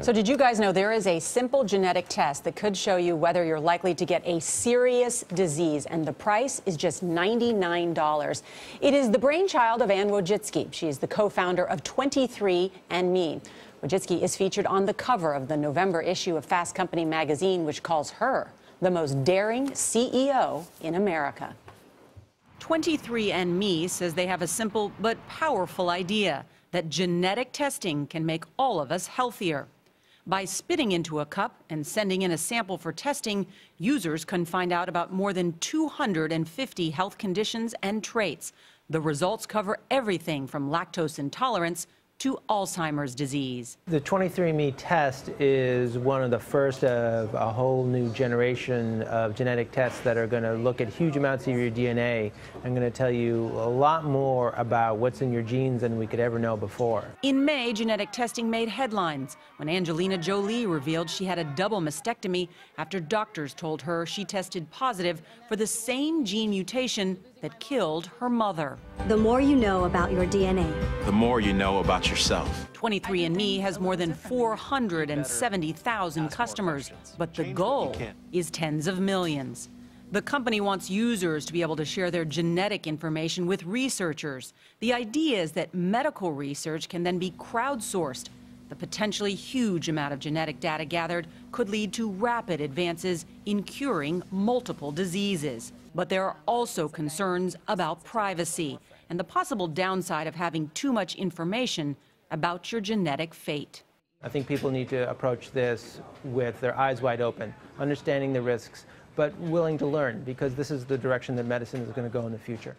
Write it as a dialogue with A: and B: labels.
A: So, did you guys know there is a simple genetic test that could show you whether you're likely to get a serious disease, and the price is just $99. It is the brainchild of Anne Wojcicki. She is the co founder of 23andMe. Wojcicki is featured on the cover of the November issue of Fast Company magazine, which calls her the most daring CEO in America. 23andMe says they have a simple but powerful idea that genetic testing can make all of us healthier. By spitting into a cup and sending in a sample for testing, users can find out about more than 250 health conditions and traits. The results cover everything from lactose intolerance to Alzheimer's disease.
B: The 23andMe test is one of the first of a whole new generation of genetic tests that are going to look at huge amounts of your DNA and going to tell you a lot more about what's in your genes than we could ever know before.
A: In May, genetic testing made headlines when Angelina Jolie revealed she had a double mastectomy after doctors told her she tested positive for the same gene mutation that killed her mother.
C: The more you know about your DNA,
D: the more you know about yourself.
A: 23andMe has more than 470,000 customers, but the goal is tens of millions. The company wants users to be able to share their genetic information with researchers. The idea is that medical research can then be crowdsourced. The potentially huge amount of genetic data gathered could lead to rapid advances in curing multiple diseases. But there are also concerns about privacy and the possible downside of having too much information about your genetic fate.
B: I think people need to approach this with their eyes wide open, understanding the risks, but willing to learn because this is the direction that medicine is going to go in the future.